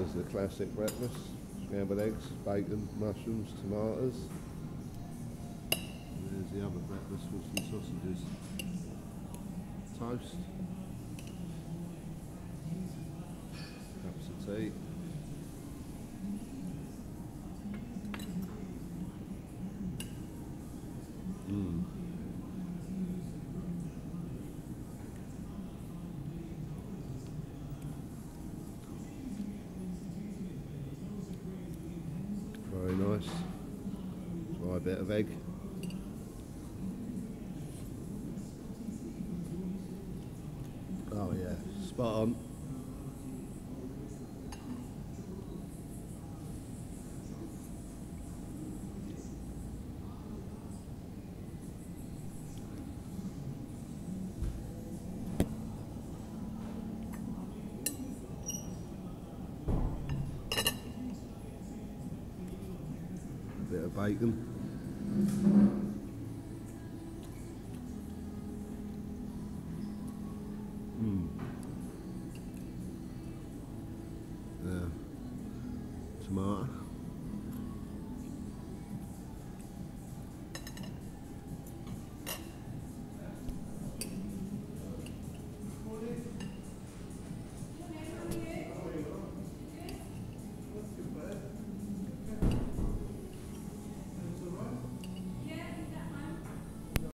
There's the classic breakfast. Scrambled eggs, bacon, mushrooms, tomatoes. And There's the other breakfast with some sausages. Toast. Cups of tea. Mm. Nice. Try a bit of egg. Oh yeah, spot on. bit of bacon. Mm. Uh, tomato.